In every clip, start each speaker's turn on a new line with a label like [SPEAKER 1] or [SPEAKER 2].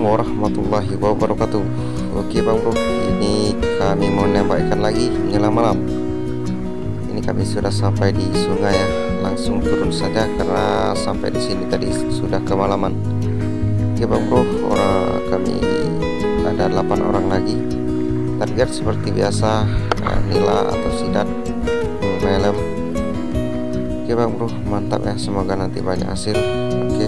[SPEAKER 1] warahmatullahi wabarakatuh. Oke bang bro Ini kami mau nembak ikan lagi Menjelang malam. Ini kami sudah sampai di sungai ya. Langsung turun saja Karena sampai di sini tadi sudah kemalaman. Oke bang bro Orang kami ada 8 orang lagi. Target seperti biasa Nila atau sidat Melem. Oke bang bro Mantap ya. Semoga nanti banyak hasil. Oke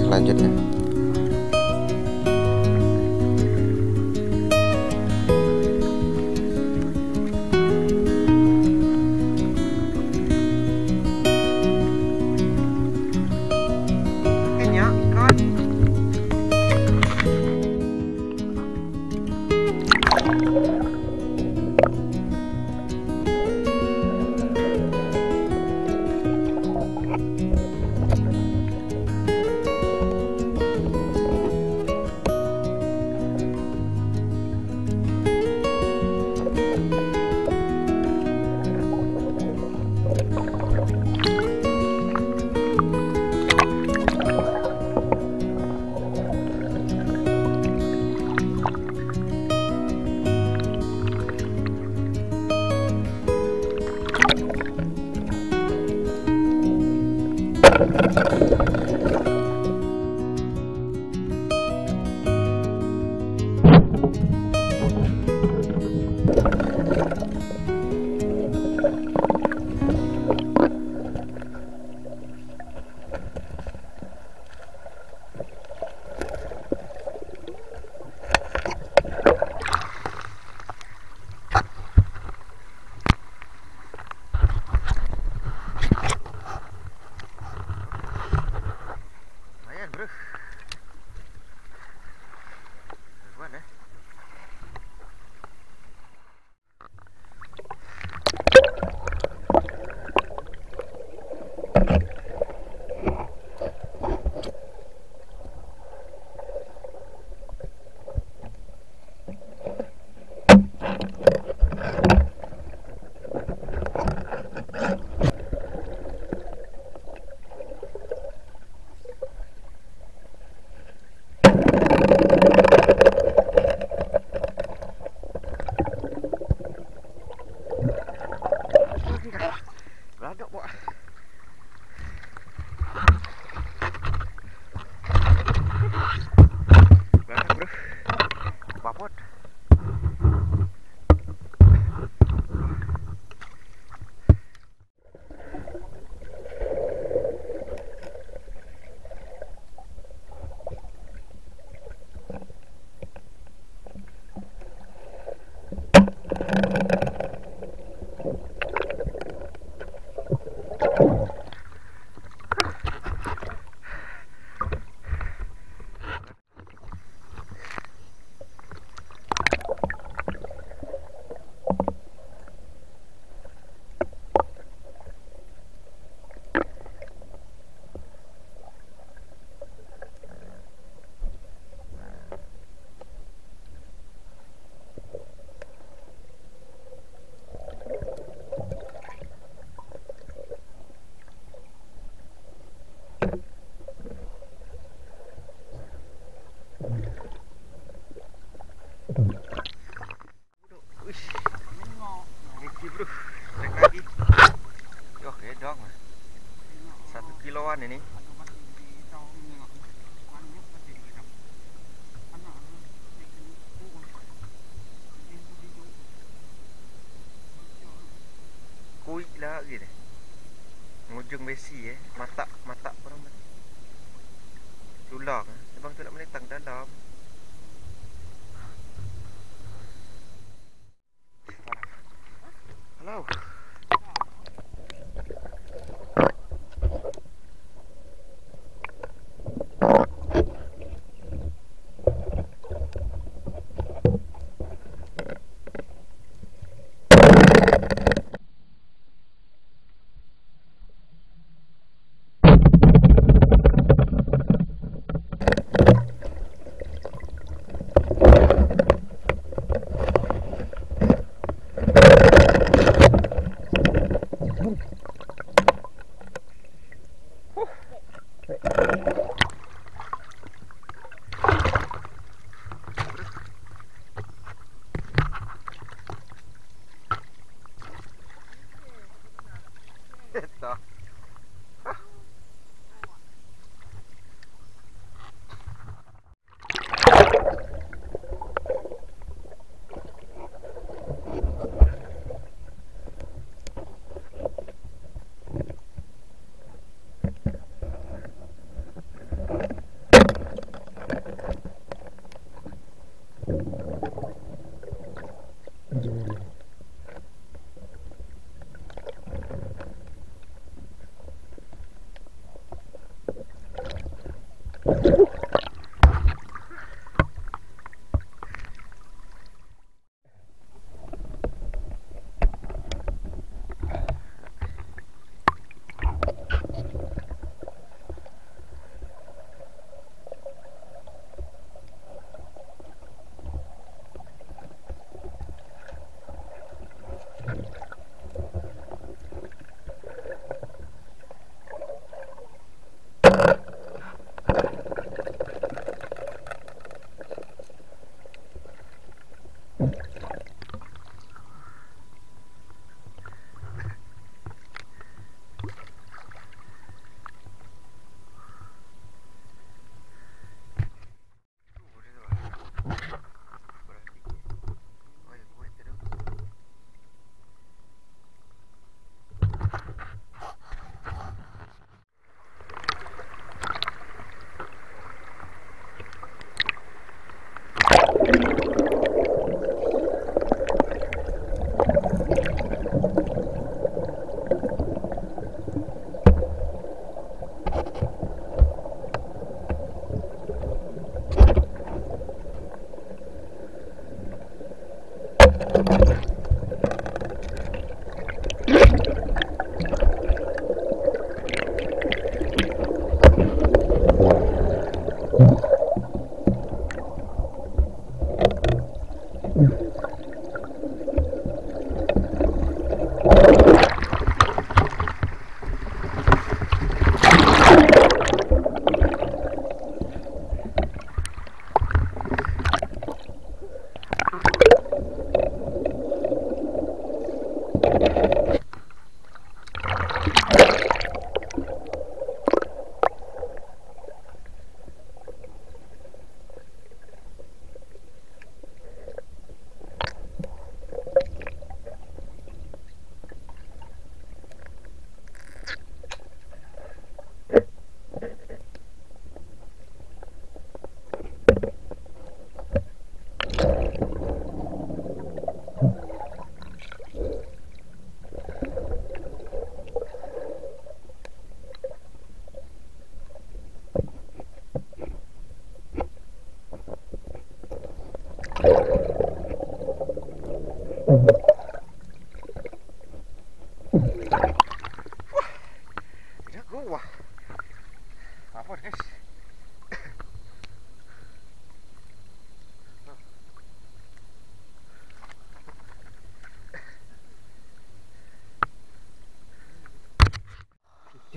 [SPEAKER 1] ngujung besi eh. Mata mata orang tulang eh abang tu nak menetang dalam Hello.
[SPEAKER 2] you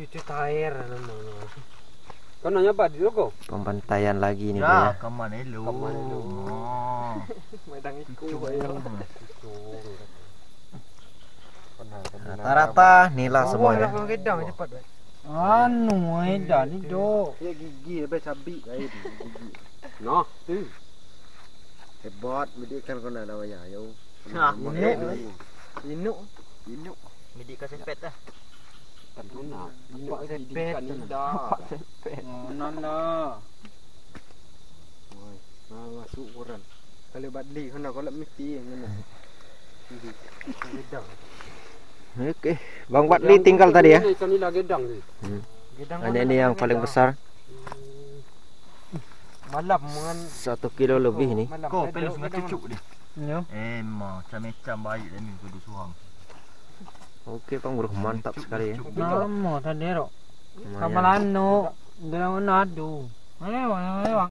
[SPEAKER 3] Cucu air namanya. Kau nanya apa di logo?
[SPEAKER 2] Pembantaian lagi nih,
[SPEAKER 4] Ya,
[SPEAKER 2] ya.
[SPEAKER 4] kaman hello.
[SPEAKER 3] Kaman hello.
[SPEAKER 4] Oh.
[SPEAKER 3] Medang iku
[SPEAKER 2] Rata-rata nila semuanya.
[SPEAKER 3] gedang cepat baik.
[SPEAKER 5] Anu, edan ni dok.
[SPEAKER 3] Ya gigi lebih cabi air gigi. Noh, tu.
[SPEAKER 6] Hebat, medik kan kau nak lawan ya.
[SPEAKER 4] Ha,
[SPEAKER 6] Ini.
[SPEAKER 3] Inuk.
[SPEAKER 6] Ini.
[SPEAKER 4] Midik kasih pet dah.
[SPEAKER 3] Tak guna. Inuk sepet ni dah.
[SPEAKER 5] Oh, nana.
[SPEAKER 3] Ah, masuk koran. Kalau badli kau nak kau nak mesti yang mana. Gedang.
[SPEAKER 2] Oke, Bang Badli tinggal tadi ya.
[SPEAKER 3] Ikan ni lah gedang tu.
[SPEAKER 2] Hmm.
[SPEAKER 3] Gedang
[SPEAKER 2] ini yang paling besar,
[SPEAKER 3] Malam dengan
[SPEAKER 2] satu kilo lebih nih.
[SPEAKER 3] Malam.
[SPEAKER 4] Kau pelus dengan cucuk dia.
[SPEAKER 5] Ya.
[SPEAKER 4] Eh, ma, macam-macam baik dah ni kudu suhang.
[SPEAKER 2] Oke, Bang Bro, mantap sekali ya.
[SPEAKER 5] Nama tadi dok.
[SPEAKER 2] Lumayan.
[SPEAKER 5] Kamalano. Dalam nado. Ayo, ayo, ayo.